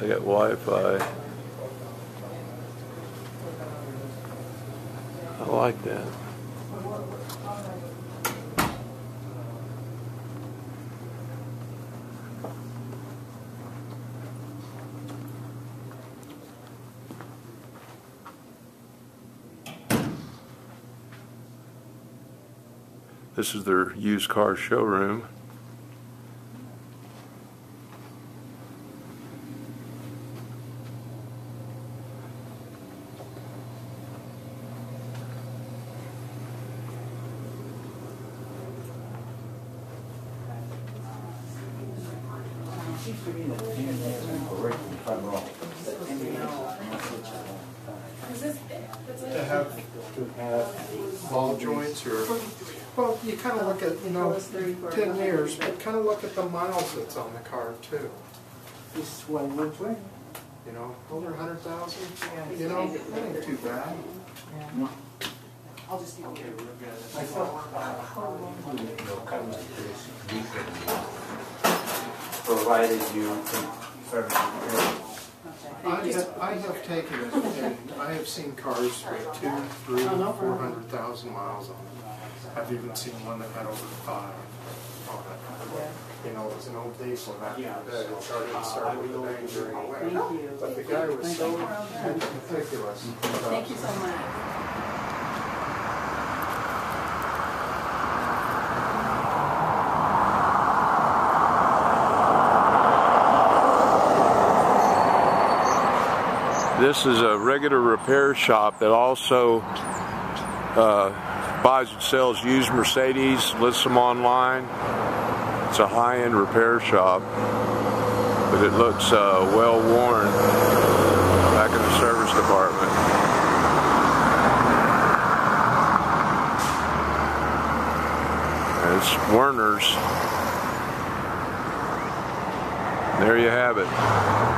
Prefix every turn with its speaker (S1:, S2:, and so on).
S1: They got Wi-Fi. I like that. This is their used car showroom.
S2: To have to have ball joints or, well, you kind of look at, you know, ten years, but kind of look at the miles that's on the car too.
S3: This is what we're doing.
S2: You know, over a hundred thousand, you know, that ain't too bad.
S4: I'll just give you.
S3: I thought, how long will it come to this weekend? Provided you confirm.
S2: I have, I have taken it and I have seen cars with two, three, oh, four hundred thousand miles on them. I've even seen one that had over five on it. You know, it was an old diesel back in the day, it started, started with the danger anyway.
S4: Thank you.
S2: But the guy was so meticulous.
S4: Thank you so much.
S1: This is a regular repair shop that also uh, buys and sells used Mercedes, lists them online. It's a high-end repair shop, but it looks uh, well worn back in the service department. And it's Werner's. There you have it.